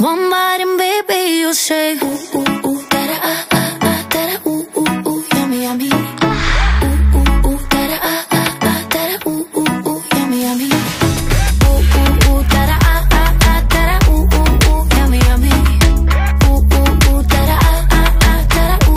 One bite and baby, you say.